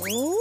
Woo-hoo-hoo-hoo!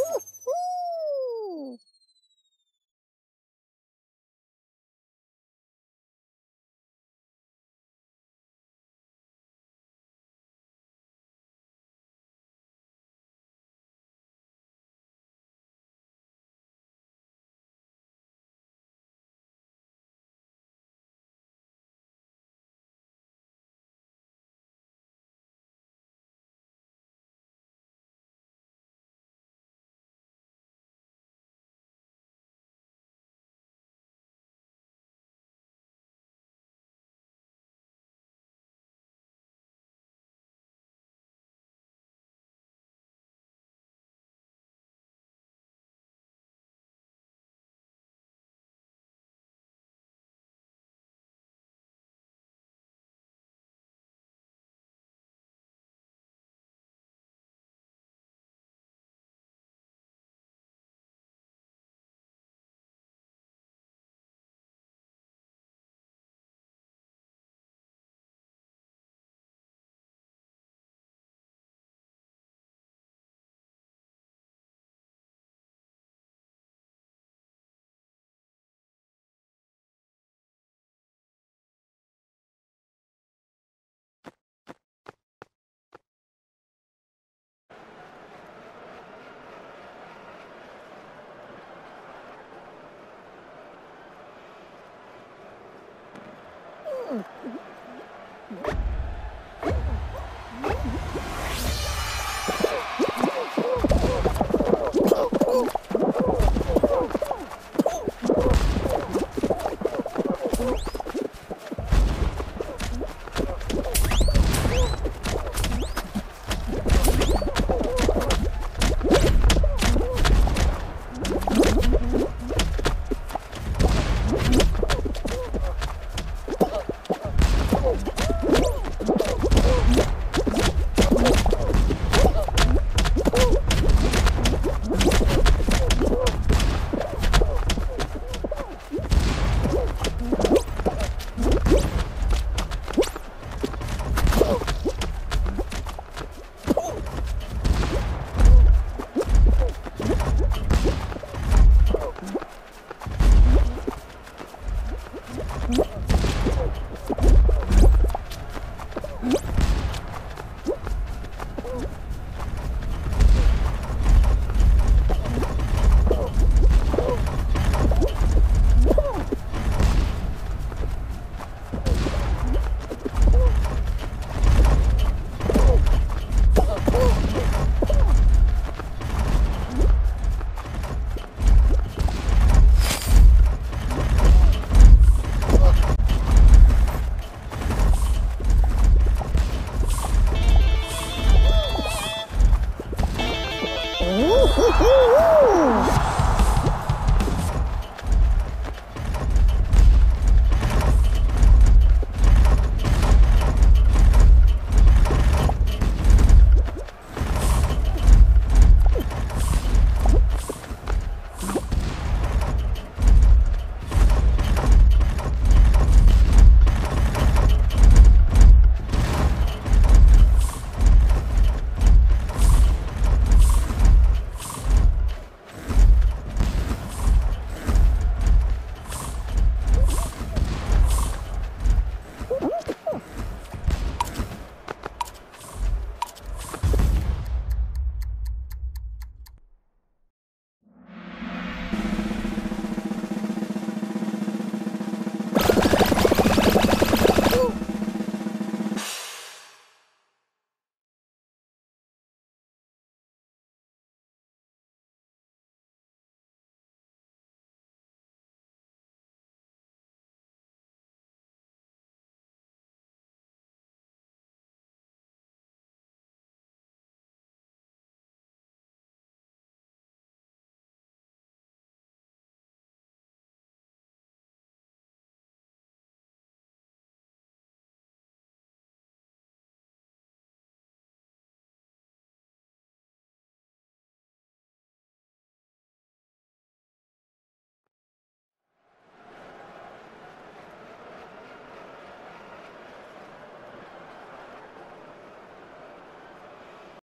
Yeah.